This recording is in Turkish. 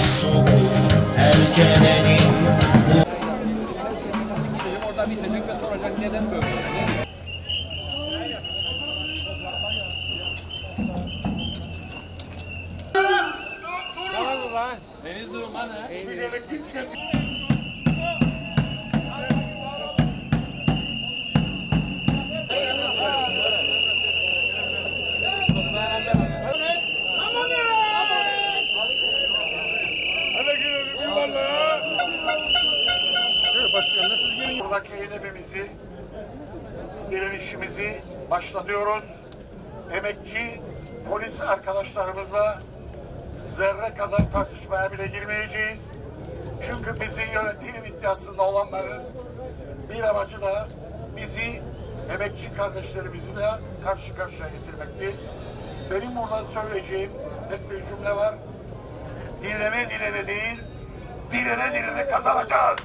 soğuk erkelenin Orada bitecek? Deniz durum lan ha? Buradaki eylemimizi, direnişimizi başlatıyoruz. Emekçi polis arkadaşlarımızla zerre kadar tartışmaya bile girmeyeceğiz. Çünkü bizi yönetim iddiasında olanların bir amacı da bizi emekçi kardeşlerimizle karşı karşıya getirmekti. Benim burada söyleyeceğim tek bir cümle var. Dilene dilene değil, dilene dilene kazanacağız.